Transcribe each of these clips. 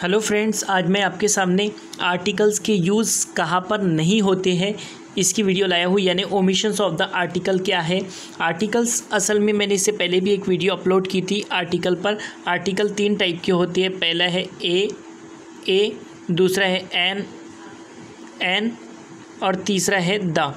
Hello friends, आज मैं आपके सामने आर्टिकल्स के यूज़ कहाँ पर नहीं होते हैं, इसकी वीडियो लाया हूँ, यानी ओमिशंस ऑफ़ द आर्टिकल क्या है। आर्टिकल्स असल में मैंने इससे पहले भी एक वीडियो अपलोड की थी आर्टिकल पर। आर्टिकल तीन टाइप के होते हैं, पहला है ए ए दूसरा है एन एन और तीसरा है द।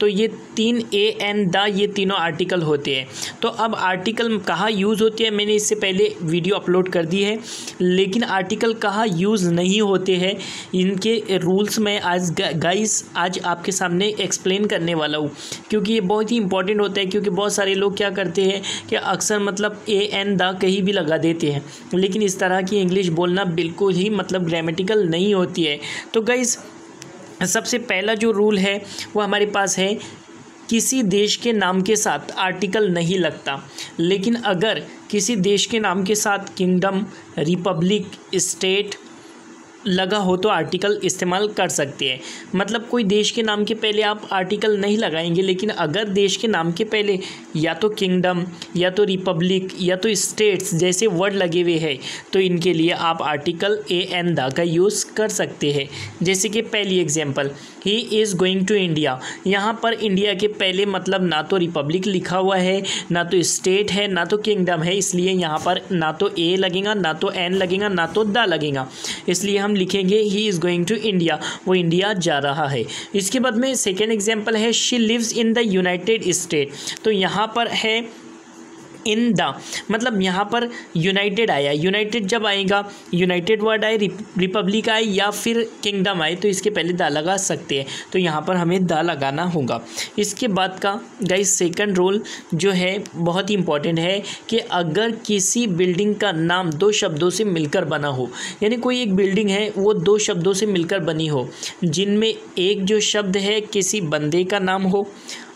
तो ये तीन ए एन द ये तीनों आर्टिकल होते हैं। तो अब आर्टिकल कहाँ यूज़ होती है? मैंने इससे पहले वीडियो अपलोड कर दी है। लेकिन आर्टिकल कहाँ यूज़ नहीं होते हैं? इनके रूल्स मैं आज गाइस आज आपके सामने एक्सप्लेन करने वाला हूँ। क्योंकि ये बहुत ही इंपॉर्टेंट होता है, क्योंकि बहुत सारे लोग क्या करते हैं कि अक्सर मतलब ए एन द कहीं भी लगा देते हैं। लेकिन इस तरह की इंग्लिश बोलना बिल्कुल ही मतलब ग्रामेटिकल नहीं होती है। तो गाइज़ सबसे पहला जो रूल है, वो हमारे पास है, किसी देश के नाम के साथ आर्टिकल नहीं लगता। लेकिन अगर किसी देश के नाम के साथ किंगडम रिपब्लिक स्टेट लगा हो तो आर्टिकल इस्तेमाल कर सकते हैं। मतलब कोई देश के नाम के पहले आप आर्टिकल नहीं लगाएँगे, लेकिन अगर देश के नाम के पहले, या तो किंगडम या तो रिपब्लिक या तो स्टेट्स जैसे वर्ड लगे हुए हैं तो इनके लिए आप आर्टिकल ए एन दा का यूज़ कर सकते हैं। जैसे कि पहली example he is going to India यहाँ पर इंडिया के पहले मतलब ना तो रिपब्लिक लिखा हुआ है, ना तो स्टेट है, ना तो किंगडम है, इसलिए यहाँ पर ना तो ए लगेगा, ना तो एन लगेगा, ना तो द लगेगा। इसलिए हम लिखेंगे he is going to India वो इंडिया जा रहा है। इसके बाद में सेकेंड एग्ज़ाम्पल है she lives in the United State तो यहाँ पर है इन द मतलब यहाँ पर यूनाइटेड आया। यूनाइटेड जब आएगा यूनाइटेड वर्ड आए रिपब्लिक आए या फिर किंगडम आए तो इसके पहले द लगा सकते हैं। तो यहाँ पर हमें द लगाना होगा। इसके बाद का गाइस सेकंड रोल जो है, बहुत ही इंपॉर्टेंट है कि अगर किसी बिल्डिंग का नाम दो शब्दों से मिलकर बना हो, यानी कोई एक बिल्डिंग है, वो दो शब्दों से मिलकर बनी हो, जिनमें एक जो शब्द है, किसी बंदे का नाम हो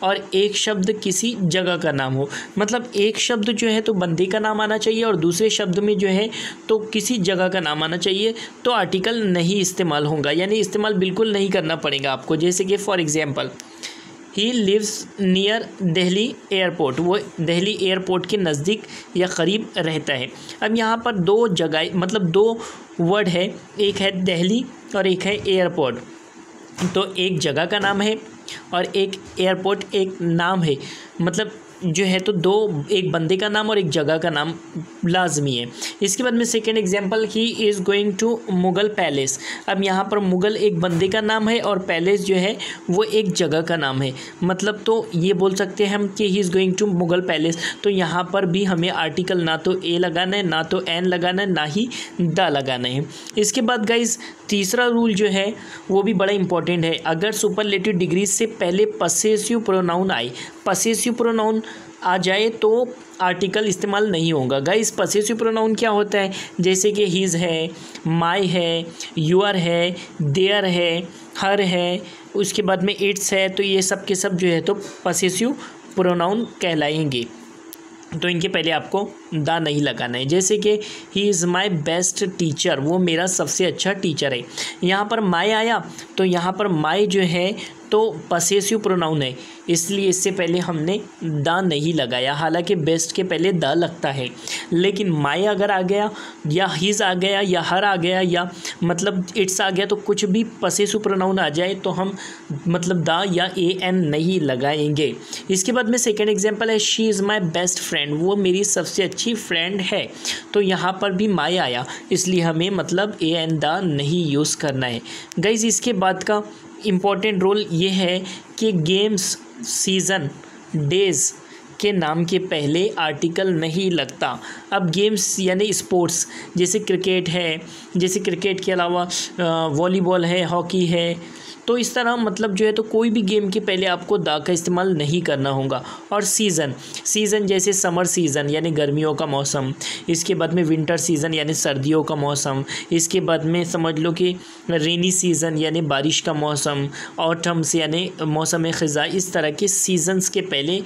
और एक शब्द किसी जगह का नाम हो। मतलब एक शब्द जो है तो बंदे का नाम आना चाहिए और दूसरे शब्द में जो है तो किसी जगह का नाम आना चाहिए। तो आर्टिकल नहीं इस्तेमाल होगा, यानी इस्तेमाल बिल्कुल नहीं करना पड़ेगा आपको। जैसे कि for example he lives near Delhi airport वो दिल्ली एयरपोर्ट के नज़दीक या करीब रहता है। अब यहाँ पर दो जगह मतलब दो वर्ड है। एक है दिल्ली और एक है एयरपोर्ट तो एक जगह का नाम है और एक एयरपोर्ट एक नाम है। मतलब जो है तो दो, एक बंदे का नाम और एक जगह का नाम लाजमी है। इसके बाद में second example he is going to Mughal palace अब यहाँ पर मुग़ल एक बंदे का नाम है और पैलेस जो है वो एक जगह का नाम है। मतलब तो ये बोल सकते हैं हम कि he is going to Mughal palace तो यहाँ पर भी हमें आर्टिकल ना तो ए लगाना है, ना तो एन लगाना है, ना ही द लगाना है। इसके बाद गाइज़ तीसरा रूल जो है वो भी बड़ा इंपॉर्टेंट है। अगर सुपरलेटिव डिग्री से पहले पसेसिव प्रोनाउन आए पसेसिव प्रोनाउन आ जाए तो आर्टिकल इस्तेमाल नहीं होगा। गाइस पसेसिव प्रोनाउन क्या होता है? जैसे कि हिज है माई है यूर है देयर है हर है, उसके बाद में इट्स है तो ये सब के सब जो है तो पसेसिव प्रोनाउन कहलाएँगे। तो इनके पहले आपको दा नहीं लगाना है। जैसे कि he is my best teacher वो मेरा सबसे अच्छा टीचर है। यहाँ पर माई आया तो यहाँ पर माई जो है तो पसेसिव प्रोनाउन है। इसलिए इससे पहले हमने द नहीं लगाया। हालाँकि बेस्ट के पहले द लगता है। लेकिन माई अगर आ गया, या हिज आ गया, या हर आ गया, या मतलब इट्स आ गया तो कुछ भी पसेसिव प्रोनाउन आ जाए तो हम मतलब द या ए एन नहीं लगाएँगे। इसके बाद में सेकेंड एग्ज़ाम्पल है she is my best friend वो मेरी सबसे अच्छी फ्रेंड है। तो यहाँ पर भी माई आया। इसलिए हमें मतलब ए एन द नहीं यूज़ करना है। गाइज़ इसके बाद का इंपॉर्टेंट रोल ये है कि गेम्स सीज़न डेज़ के नाम के पहले आर्टिकल नहीं लगता। अब गेम्स यानी स्पोर्ट्स जैसे क्रिकेट है, जैसे क्रिकेट के अलावा वॉलीबॉल है हॉकी है तो इस तरह मतलब जो है तो कोई भी गेम के पहले आपको दा का इस्तेमाल नहीं करना होगा। और सीज़न सीज़न जैसे समर सीज़न यानी गर्मियों का मौसम, इसके बाद में विंटर सीज़न यानी सर्दियों का मौसम, इसके बाद में समझ लो कि रेनी सीज़न यानी बारिश का मौसम ऑटम्स यानी मौसम ख़ज़ा, इस तरह के सीज़न्स के पहले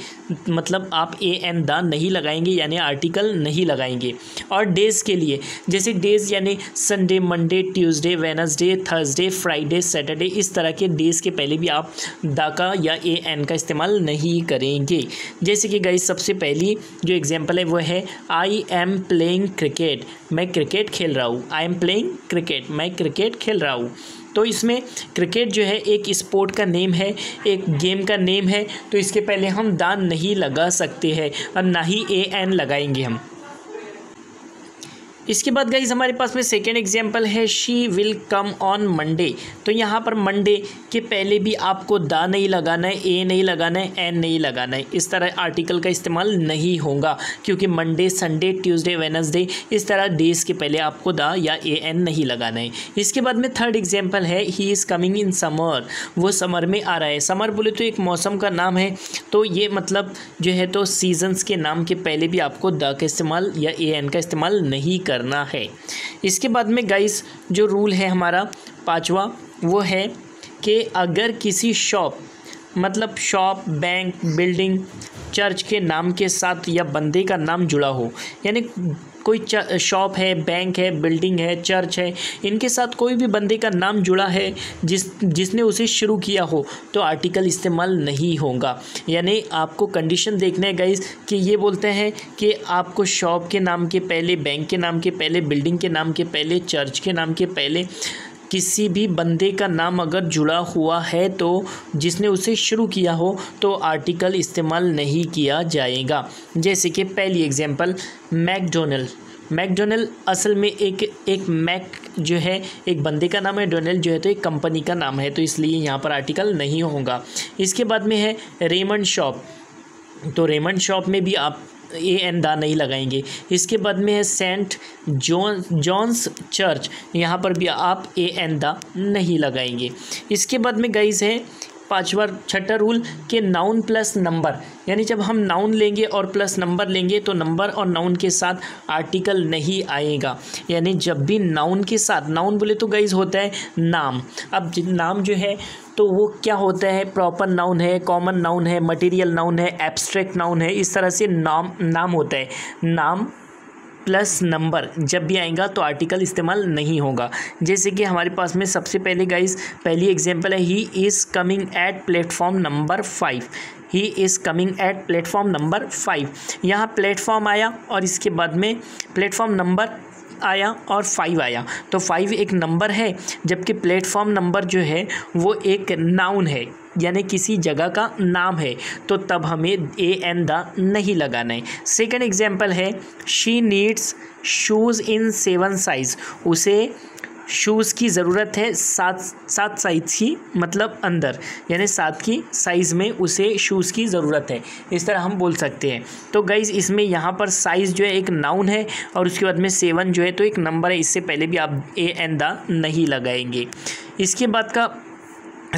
मतलब आप ए एन दा नहीं लगाएँगे, यानी आर्टिकल नहीं लगाएँगे। और डेज़ के लिए, जैसे डेज़ यानी Sunday Monday Tuesday Wednesday Thursday Friday Saturday इस तरह के डेज़ के पहले भी आप द का या ए एन का इस्तेमाल नहीं करेंगे। जैसे कि गाइस सबसे पहली जो एग्जांपल है, वो है आई एम प्लेइंग क्रिकेट मैं क्रिकेट खेल रहा हूँ। आई एम प्लेइंग क्रिकेट मैं क्रिकेट खेल रहा हूँ। तो इसमें क्रिकेट जो है, एक स्पोर्ट का नेम है, एक गेम का नेम है तो इसके पहले हम दान नहीं लगा सकते हैं, और ना ही ए एन लगाएँगे हम। इसके बाद गाइज़ हमारे पास में सेकेंड एग्ज़ाम्पल है she will come on Monday तो यहाँ पर मंडे के पहले भी आपको दा नहीं लगाना है, ए नहीं लगाना है, एन नहीं लगाना है. इस तरह आर्टिकल का इस्तेमाल नहीं होगा, क्योंकि मंडे संडे ट्यूसडे वेनसडे इस तरह डेज़ के पहले आपको दा या ए, एन नहीं लगाना है. इसके बाद में थर्ड एग्ज़ाम्पल है he is coming in summer वो समर में आ रहा है. समर बोले तो एक मौसम का नाम है तो ये मतलब जो है तो सीजन्स के नाम के पहले भी आपको द का इस्तेमाल या ए, एन का इस्तेमाल नहीं कर करना है। इसके बाद में गाइस जो रूल है हमारा, पांचवा, वो है कि अगर किसी शॉप मतलब शॉप बैंक बिल्डिंग चर्च के नाम के साथ या बंदे का नाम जुड़ा हो, यानी कोई शॉप है, बैंक है, बिल्डिंग है, चर्च है, इनके साथ कोई भी बंदे का नाम जुड़ा है, जिस, जिसने उसे शुरू किया हो तो आर्टिकल इस्तेमाल नहीं होगा। यानी आपको कंडीशन देखना है गाइज़ कि ये बोलते हैं कि आपको शॉप के नाम के पहले बैंक के नाम के पहले बिल्डिंग के नाम के पहले चर्च के नाम के पहले किसी भी बंदे का नाम अगर जुड़ा हुआ है तो जिसने उसे शुरू किया हो तो आर्टिकल इस्तेमाल नहीं किया जाएगा। जैसे कि पहली एग्जांपल मैकडोनल्ड। मैकडोनल्ड असल में एक एक मैक जो है, एक बंदे का नाम है, डोनल्ड जो है तो एक कंपनी का नाम है तो इसलिए यहाँ पर आर्टिकल नहीं होगा। इसके बाद में है रेमंड शॉप। तो रेमंड शॉप में भी आप ए एन दा नहीं लगाएँगे। इसके बाद में है सेंट जॉन, जॉन्स चर्च। यहाँ पर भी आप ए एन दा नहीं लगाएँगे। इसके बाद में गाइज़ है पांचवा छठा रूल के नाउन प्लस नंबर यानी जब हम नाउन लेंगे और प्लस नंबर लेंगे तो नंबर और नाउन के साथ आर्टिकल नहीं आएगा। यानी जब भी नाउन के साथ नाउन बोले तो गाइज़ होता है नाम। अब नाम जो है तो वो क्या होता है? प्रॉपर नाउन है कॉमन नाउन है मटेरियल नाउन है एब्स्ट्रैक्ट नाउन है, इस तरह से नाम नाम होता है। नाम प्लस नंबर जब भी आएगा तो आर्टिकल इस्तेमाल नहीं होगा। जैसे कि हमारे पास में सबसे पहले गाइस पहली एग्जांपल है he is coming at platform number five he is coming at platform number five यहाँ प्लेटफॉर्म आया और इसके बाद में प्लेटफॉर्म नंबर आया और फाइव आया। तो फाइव एक नंबर है, जबकि प्लेटफॉर्म नंबर जो है, वो एक नाउन है। यानी किसी जगह का नाम है तो तब हमें ए एन द नहीं लगाना है। सेकेंड एग्ज़ाम्पल है she needs shoes in seven size उसे शूज़ की ज़रूरत है सात सात साइज़ की मतलब अंदर। यानी सात की साइज़ में उसे शूज़ की ज़रूरत है। इस तरह हम बोल सकते हैं। तो गाइज़ इसमें यहाँ पर साइज़ जो है एक नाउन है, और उसके बाद में सेवन जो है तो एक नंबर है। इससे पहले भी आप ए एन द नहीं लगाएँगे। इसके बाद का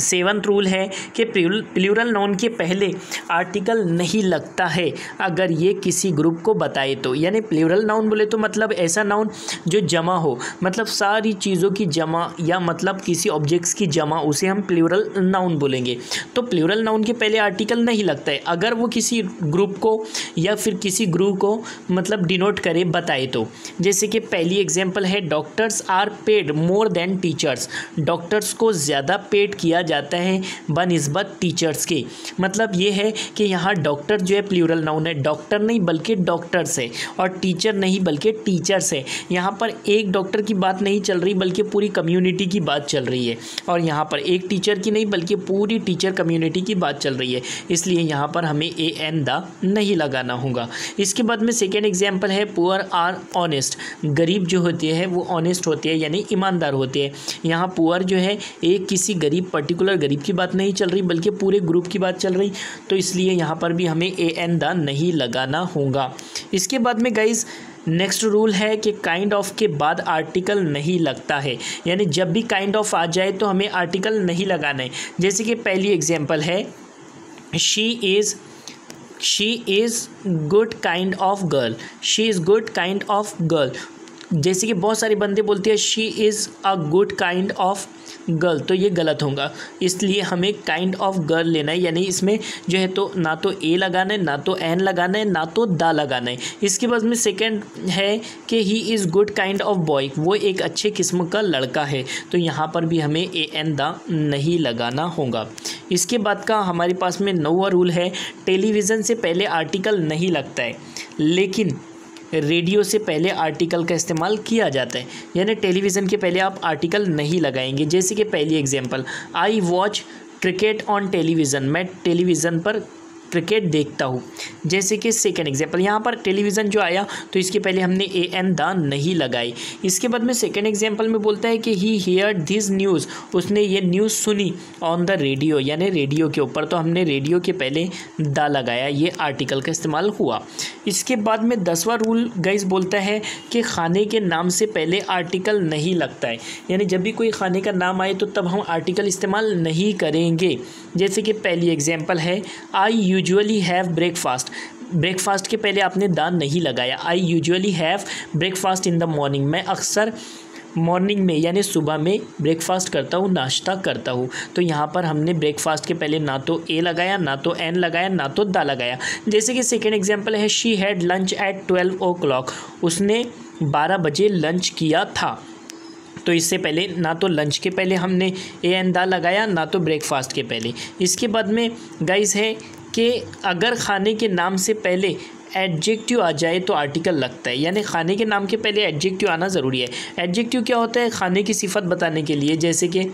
सेवंथ रूल है कि प्लूरल नाउन के पहले आर्टिकल नहीं लगता है। अगर ये किसी ग्रुप को बताए तो। यानी प्लूरल नाउन बोले तो मतलब ऐसा नाउन जो जमा हो। मतलब सारी चीज़ों की जमा या मतलब किसी ऑब्जेक्ट्स की जमा, उसे हम प्लूरल नाउन बोलेंगे। तो प्लूरल नाउन के पहले आर्टिकल नहीं लगता है। अगर वो किसी ग्रुप को या फिर किसी ग्रुप को मतलब डिनोट करे, बताए तो। जैसे कि पहली एग्ज़ाम्पल है doctors are paid more than teachers doctors को ज़्यादा पेड किया जाता है बनस्बत टीचर्स के। मतलब ये है कि यहाँ डॉक्टर जो है प्लूरल नाउन है। डॉक्टर नहीं, बल्कि डॉक्टर्स है। और टीचर नहीं, बल्कि टीचर्स है। यहाँ पर एक डॉक्टर की बात नहीं चल रही, बल्कि पूरी कम्युनिटी की बात चल रही है। और यहाँ पर एक टीचर की नहीं, बल्कि पूरी टीचर कम्युनिटी की बात चल रही है। इसलिए यहाँ पर हमें ए एन द नहीं लगाना होगा। इसके बाद में सेकेंड एग्ज़ाम्पल है पुअर आर ऑनेस्ट गरीब जो होती है, वो ऑनेस्ट होती है, यानी ईमानदार होती है। यहाँ पुअर जो है, एक किसी गरीब पर्टिकुलर पर्टिकुलर गरीब की बात नहीं चल रही, बल्कि पूरे ग्रुप की बात चल रही तो इसलिए यहाँ पर भी हमें ए एन द नहीं लगाना होगा। इसके बाद में गाइज़ नेक्स्ट रूल है कि काइंड ऑफ़ के बाद आर्टिकल नहीं लगता है। यानी जब भी काइंड ऑफ़ आ जाए तो हमें आर्टिकल नहीं लगाना है। जैसे कि पहली एग्जांपल है she is she is good kind of girl she is good kind of girl जैसे कि बहुत सारे बंदे बोलते हैं she is a good kind of girl तो ये गलत होगा। इसलिए हमें काइंड ऑफ़ गर्ल लेना है, यानी इसमें जो है तो ना तो ए लगाना है, ना तो एन लगाना है, ना तो दा लगाना है। इसके बाद में सेकंड है कि he is good kind of boy वो एक अच्छे किस्म का लड़का है। तो यहाँ पर भी हमें ए एन दा नहीं लगाना होगा। इसके बाद का हमारे पास में नौवा रूल है, टेलीविज़न से पहले आर्टिकल नहीं लगता है। लेकिन रेडियो से पहले आर्टिकल का इस्तेमाल किया जाता है। यानी टेलीविज़न के पहले आप आर्टिकल नहीं लगाएँगे। जैसे कि पहली example I watch cricket on television मैं टेलीविज़न पर क्रिकेट देखता हूँ। जैसे कि सेकेंड एग्ज़ाम्पल यहाँ पर टेलीविज़न जो आया तो इसके पहले हमने ए एन द नहीं लगाई। इसके बाद में सेकेंड एग्ज़ाम्पल में बोलता है कि ही हेयर दिस न्यूज़ उसने ये न्यूज़ सुनी ऑन द रेडियो यानी रेडियो के ऊपर। तो हमने रेडियो के पहले द लगाया, ये आर्टिकल का इस्तेमाल हुआ। इसके बाद में दसवा रूल गाइस बोलता है कि खाने के नाम से पहले आर्टिकल नहीं लगता है। यानी जब भी कोई खाने का नाम आए तो तब हम आर्टिकल इस्तेमाल नहीं करेंगे। जैसे कि पहली एग्ज़ाम्पल है I usually have breakfast breakfast के पहले आपने दान नहीं लगाया। I usually have breakfast in the morning मैं अक्सर मॉर्निंग में, यानी सुबह में ब्रेकफास्ट करता हूँ, नाश्ता करता हूँ। तो यहाँ पर हमने ब्रेकफास्ट के पहले ना तो ए लगाया, ना तो एन लगाया, ना तो दा लगाया। जैसे कि सेकेंड एग्ज़ाम्पल है she had lunch at twelve o'clock उसने बारह बजे लंच किया था। तो इससे पहले ना तो लंच के पहले हमने ए एन दा लगाया, ना तो ब्रेकफास्ट के पहले। इसके बाद में गाइस है कि अगर खाने के नाम से पहले एडजेक्टिव आ जाए तो आर्टिकल लगता है। यानी खाने के नाम के पहले एडजेक्टिव आना ज़रूरी है। एडजेक्टिव क्या होता है? खाने की सिफत बताने के लिए। जैसे कि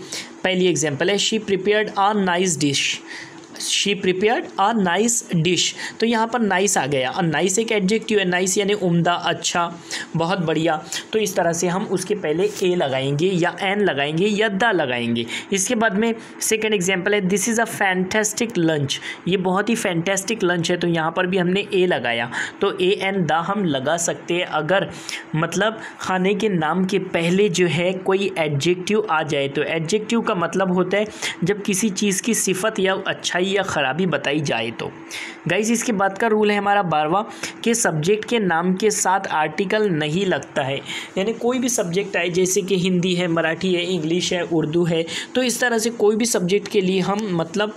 पहली एग्जांपल है she prepared a nice dish she prepared a nice dish तो यहाँ पर नाइस आ गया। और नाइस एक एडजेक्टिव है। नाइस यानी उम्दा अच्छा बहुत बढ़िया। तो इस तरह से हम उसके पहले ए लगाएँगे या एन लगाएँगे या द लगाएँगे। इसके बाद में सेकेंड एग्ज़ाम्पल है। This is a fantastic lunch ये बहुत ही फैंटेस्टिक लंच है। तो यहाँ पर भी हमने ए लगाया। तो ए एन द हम लगा सकते हैं। अगर मतलब खाने के नाम के पहले जो है कोई एडजेक्टिव आ जाए तो एडजेक्टिव का मतलब होता है जब किसी चीज़ की सिफत या अच्छाई या ख़राबी बताई जाए तो। गाइज़ इसके बाद का रूल है हमारा बारवा, कि सब्जेक्ट के नाम के साथ आर्टिकल नहीं लगता है। यानी कोई भी सब्जेक्ट आए, जैसे कि हिंदी है, मराठी है इंग्लिश है, उर्दू है तो इस तरह से कोई भी सब्जेक्ट के लिए हम मतलब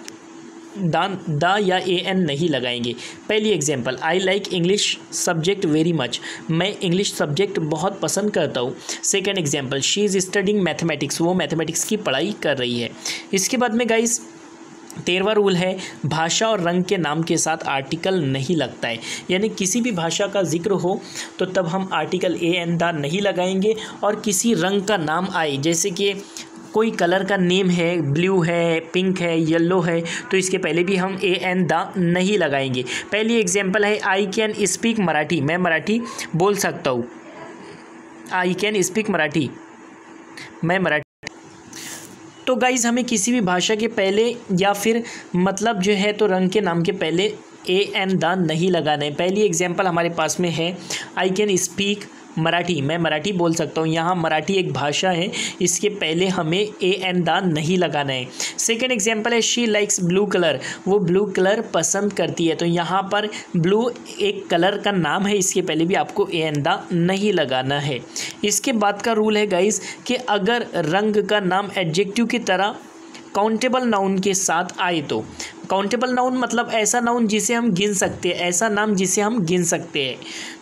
दान, द या ए एन नहीं लगाएँगे। पहली example I like English subject very much मैं इंग्लिश सब्जेक्ट बहुत पसंद करता हूँ। Second example she is studying mathematics वो मैथमेटिक्स की पढ़ाई कर रही है। इसके बाद में गाइज़ तेरवा रूल है, भाषा और रंग के नाम के साथ आर्टिकल नहीं लगता है। यानी किसी भी भाषा का ज़िक्र हो तो तब हम आर्टिकल ए एन दा नहीं लगाएँगे और किसी रंग का नाम आए। जैसे कि कोई कलर का नेम है ब्लू है पिंक है येलो है तो इसके पहले भी हम ए एन दा नहीं लगाएँगे। पहली एग्जांपल है आई कैन स्पीक मराठी। मैं मराठी बोल सकता हूँ। I can speak Marathi. मैं मराठी तो गाइज़ हमें किसी भी भाषा के पहले या फिर मतलब जो है तो रंग के नाम के पहले ए एन द नहीं लगाना है। पहली एग्जांपल हमारे पास में है आई कैन स्पीक मराठी। मैं मराठी बोल सकता हूँ। यहाँ मराठी एक भाषा है। इसके पहले हमें ए एन दा नहीं लगाना है। सेकेंड एग्ज़ाम्पल है शी लाइक्स ब्लू कलर वो ब्लू कलर पसंद करती है। तो यहाँ पर ब्लू एक कलर का नाम है। इसके पहले भी आपको ए एन दा नहीं लगाना है। इसके बाद का रूल है गाइस कि अगर रंग का नाम एडजेक्टिव की तरह काउंटेबल नाउन के साथ आए तो। काउंटेबल नाउन मतलब ऐसा नाउन जिसे हम गिन सकते हैं, ऐसा नाम जिसे हम गिन सकते हैं।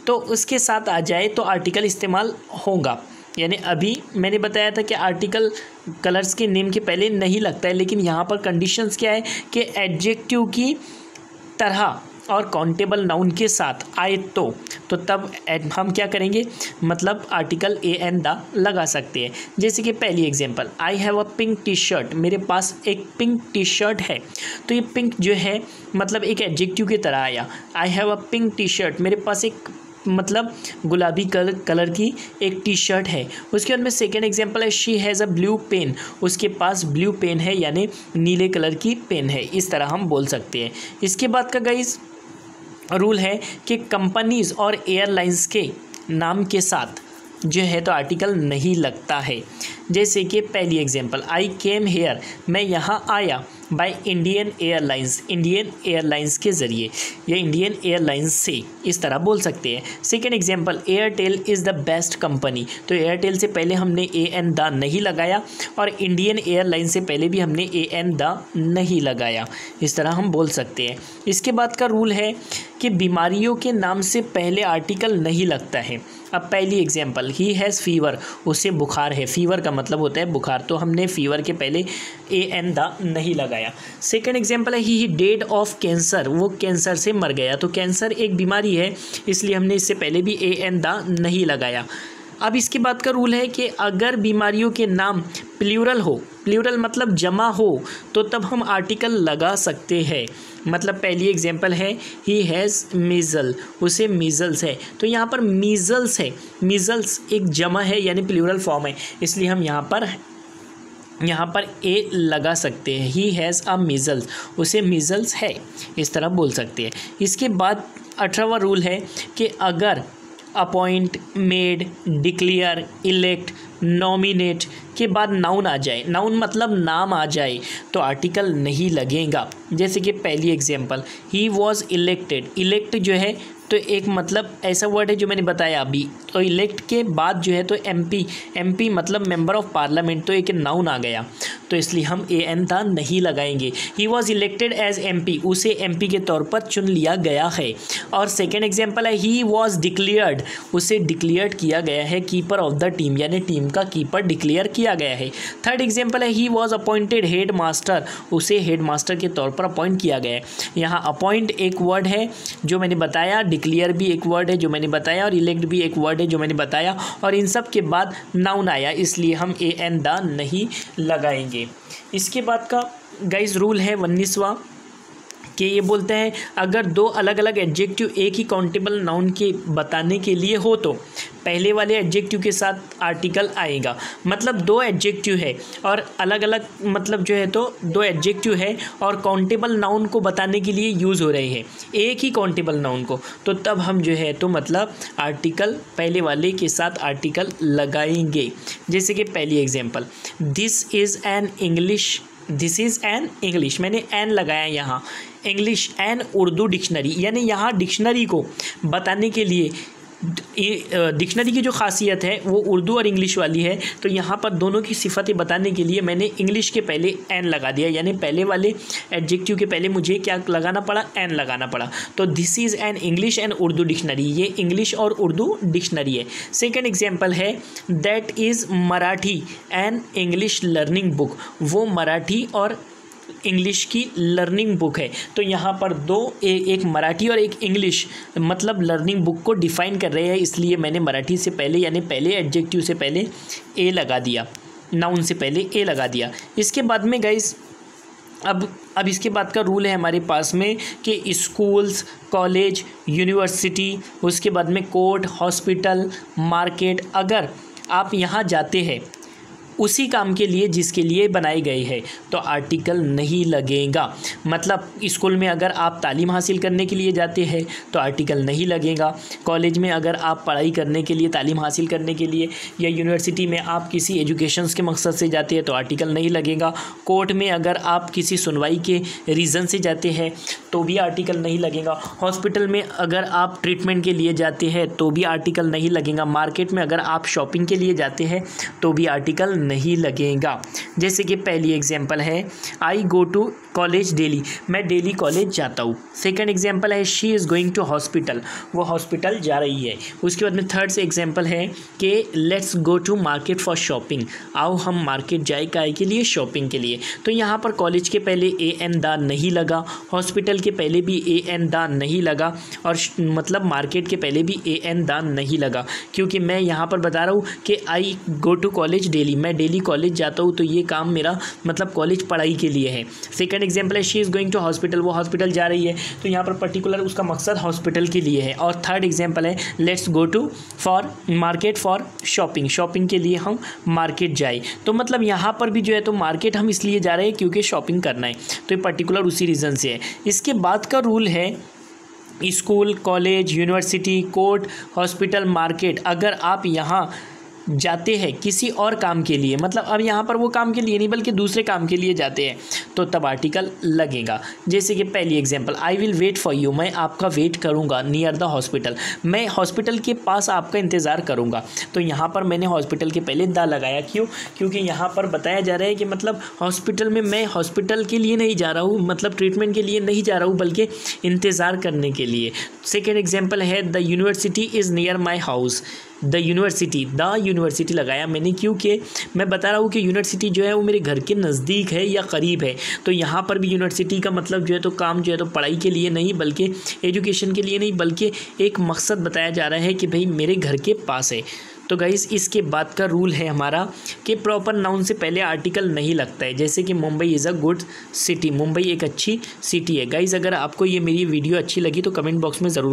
तो उसके साथ आ जाए तो आर्टिकल इस्तेमाल होगा। यानी अभी मैंने बताया था कि आर्टिकल कलर्स के नेम के पहले नहीं लगता है, लेकिन यहाँ पर कंडीशंस क्या है कि एडजेक्टिव की तरह और काउंटेबल नाउन के साथ आए तो तो तब हम क्या करेंगे? मतलब आर्टिकल ए एन द लगा सकते हैं। जैसे कि पहली example I have a pink T shirt मेरे पास एक पिंक टी शर्ट है। तो ये पिंक जो है मतलब एक एडजेक्टिव की तरह आया। I have a pink T shirt मेरे पास एक मतलब गुलाबी कलर कलर की एक टी शर्ट है। उसके बाद में सेकेंड एग्जांपल है she has a blue pen उसके पास ब्लू पेन है, यानी नीले कलर की पेन है। इस तरह हम बोल सकते हैं। इसके बाद का गाइज़ रूल है कि कंपनीज़ और एयरलाइंस के नाम के साथ जो है तो आर्टिकल नहीं लगता है। जैसे कि पहली एग्जांपल आई केम हेयर मैं यहाँ आया by Indian Airlines Indian Airlines के ज़रिए, या इंडियन एयरलाइंस से इस तरह बोल सकते हैं। Second example Airtel is the best company तो एयरटेल से पहले हमने ए एन द नहीं लगाया और इंडियन एयरलाइन से पहले भी हमने ए एन द नहीं लगाया। इस तरह हम बोल सकते हैं। इसके बाद का रूल है कि बीमारियों के नाम से पहले आर्टिकल नहीं लगता है। अब पहली एग्जांपल ही हैज़ फीवर उसे बुखार है। फीवर का मतलब होता है बुखार। तो हमने फीवर के पहले ए एन द नहीं लगाया। सेकेंड एग्ज़ाम्पल है ही डेड ऑफ़ कैंसर वो कैंसर से मर गया। तो कैंसर एक बीमारी है, इसलिए हमने इससे पहले भी ए एन द नहीं लगाया। अब इसके बाद का रूल है कि अगर बीमारियों के नाम प्ल्यूरल हो प्ल्यूरल मतलब जमा हो तो तब हम आर्टिकल लगा सकते हैं। मतलब पहली एग्जांपल है ही हैज़ मीज़ल उसे मीज़ल्स है। तो यहाँ पर मीज़ल्स है। मीज़ल्स एक जमा है, यानी प्ल्यूरल फॉर्म है। इसलिए हम यहाँ पर यहाँ पर ए लगा सकते हैं। ही हैज़ अ मीज़ल्स उसे मीज़ल्स है। इस तरह बोल सकते हैं। इसके बाद अठारहवा रूल है कि अगर appoint made declare elect nominate के बाद नाउन आ जाए। नाउन मतलब नाम आ जाए तो आर्टिकल नहीं लगेगा। जैसे कि पहली example he was elected elect जो है तो एक मतलब ऐसा वर्ड है जो मैंने बताया अभी। तो इलेक्ट के बाद जो है तो एमपी एमपी मतलब मेंबर ऑफ़ पार्लियामेंट तो एक नाउन आ गया। तो इसलिए हम ए एन था नहीं लगाएँगे। He was elected as M P उसे एम पी के तौर पर चुन लिया गया है। और सेकेंड एग्ज़ाम्पल है ही वॉज़ डिक्लेयर्ड उसे डिक्लेयर्ड किया गया है कीपर ऑफ़ द टीम यानी टीम का कीपर डिक्लेयर किया गया है। थर्ड एग्ज़ाम्पल है he was appointed head master उसे हेड मास्टर के तौर पर अपॉइंट किया गया है। यहाँ अपॉइंट एक वर्ड है, जो मैंने बताया डिक्लेयर भी एक वर्ड है, जो मैंने बताया, और इलेक्ट भी एक वर्ड है, जो मैंने बताया, और इन सब के बाद नाउन आया, इसलिए हम ए एन द नहीं लगाएँगे। इसके बाद का गाइज़ रूल है उन्नीसवा। कि ये बोलते हैं, अगर दो अलग अलग एडजेक्टिव एक ही काउंटेबल नाउन के बताने के लिए हो तो पहले वाले एडजेक्टिव के साथ आर्टिकल आएगा। मतलब दो एडजेक्टिव है, और अलग अलग मतलब जो है तो दो एडजेक्टिव है, और काउंटेबल नाउन को बताने के लिए यूज़ हो रहे हैं। एक ही काउंटेबल नाउन को। तो तब हम जो है तो मतलब आर्टिकल पहले वाले के साथ आर्टिकल लगाएँगे। जैसे कि पहली example this is an English this is an English मैंने एन लगाया यहाँ। इंग्लिश एन उर्दू डिक्शनरी, यानी यहाँ डिक्शनरी को बताने के लिए डिक्शनरी की जो खासियत है, वो उर्दू और इंग्लिश वाली है। तो यहाँ पर दोनों की सिफतें बताने के लिए मैंने इंग्लिश के पहले एन लगा दिया, यानी पहले वाले एडजेक्टिव के पहले मुझे क्या लगाना पड़ा? एन लगाना पड़ा। तो this is an English and Urdu dictionary ये इंग्लिश और उर्दू डिक्शनरी है। सेकेंड एग्ज़ाम्पल है that is Marathi and English learning book वो मराठी और इंग्लिश की लर्निंग बुक है। तो यहाँ पर दो ए, एक मराठी और एक इंग्लिश मतलब लर्निंग बुक को डिफ़ाइन कर रहे हैं इसलिए मैंने मराठी से पहले यानी पहले एडजेक्टिव से पहले ए लगा दिया नाउन से पहले ए लगा दिया। इसके बाद में गाइस अब अब इसके बाद का रूल है हमारे पास में कि स्कूल्स कॉलेज यूनिवर्सिटी उसके बाद में कोर्ट हॉस्पिटल मार्केट अगर आप यहाँ जाते हैं उसी काम के लिए जिसके लिए बनाई गई है। तो आर्टिकल नहीं लगेगा। मतलब स्कूल में अगर आप तालीम हासिल करने के लिए जाते हैं तो आर्टिकल नहीं लगेगा। कॉलेज में अगर आप पढ़ाई करने के लिए, तालीम हासिल करने के लिए या यूनिवर्सिटी में आप किसी एजुकेशन के मकसद से जाते हैं तो आर्टिकल नहीं लगेगा। कोर्ट में अगर आप किसी सुनवाई के रीज़न से जाते हैं तो भी आर्टिकल नहीं लगेगा। हॉस्पिटल में अगर आप ट्रीटमेंट के लिए जाते हैं तो भी आर्टिकल नहीं लगेगा। मार्केट में अगर आप शॉपिंग के लिए जाते हैं तो भी आर्टिकल नहीं लगेगा। जैसे कि पहली एग्जांपल है I go to college daily मैं डेली कॉलेज जाता हूँ. सेकंड एग्जांपल है she is going to hospital वो हॉस्पिटल जा रही है. उसके बाद में थर्ड से एग्जांपल है कि let's go to market for shopping आओ हम मार्केट जाए काय के लिए? शॉपिंग के लिए. तो यहाँ पर कॉलेज के पहले ए एन दा नहीं लगा. हॉस्पिटल के पहले भी ए एन दा नहीं लगा. और मतलब मार्केट के पहले भी ए एन दा नहीं लगा. क्योंकि मैं यहाँ पर बता रहा हूँ कि I go to college daily मैं डेली कॉलेज जाता हूँ तो ये काम मेरा मतलब कॉलेज पढ़ाई के लिए है। सेकेंड एग्ज़ाम्पल है she is going to hospital वो हॉस्पिटल जा रही है। तो यहाँ पर पर्टिकुलर उसका मकसद हॉस्पिटल के लिए है। और थर्ड एग्ज़ाम्पल है let's go to for market for shopping shopping के लिए हम मार्केट जाए। तो मतलब यहाँ पर भी जो है तो मार्केट हम इसलिए जा रहे हैं क्योंकि शॉपिंग करना है। तो ये पर्टिकुलर उसी रीज़न से है। इसके बाद का रूल है school college university court hospital market अगर आप यहाँ जाते हैं किसी और काम के लिए। मतलब अब यहाँ पर वो काम के लिए नहीं, बल्कि दूसरे काम के लिए जाते हैं। तो तब आर्टिकल लगेगा। जैसे कि पहली example I will wait for you मैं आपका वेट करूँगा नियर द हॉस्पिटल मैं हॉस्पिटल के पास आपका इंतज़ार करूँगा। तो यहाँ पर मैंने हॉस्पिटल के पहले द लगाया क्यों? क्योंकि यहाँ पर बताया जा रहा है कि मतलब हॉस्पिटल में मैं हॉस्पिटल के लिए नहीं जा रहा हूँ मतलब ट्रीटमेंट के लिए नहीं जा रहा हूँ, बल्कि इंतज़ार करने के लिए। सेकेंड एग्ज़ाम्पल है the university is near my house the university the university लगाया मैंने क्योंकि मैं बता रहा हूँ कि यूनिवर्सिटी जो है वो मेरे घर के नज़दीक है या करीब है। तो यहाँ पर भी यूनिवर्सिटी का मतलब जो है तो काम जो है तो पढ़ाई के लिए नहीं बल्कि एजुकेशन के लिए नहीं, बल्कि एक मकसद बताया जा रहा है कि भाई मेरे घर के पास है। तो गाइज़ इसके बाद का रूल है हमारा कि प्रॉपर नाउन से पहले आर्टिकल नहीं लगता है। जैसे कि Mumbai is a good city Mumbai एक अच्छी सिटी है। गाइज़ अगर आपको ये मेरी वीडियो अच्छी लगी तो कमेंट बॉक्स में ज़रूर